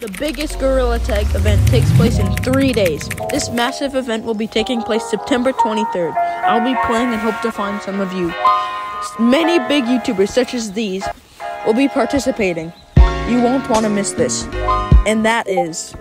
The biggest Gorilla Tag event takes place in three days. This massive event will be taking place September 23rd. I'll be playing and hope to find some of you. Many big YouTubers, such as these, will be participating. You won't want to miss this. And that is